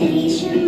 patient.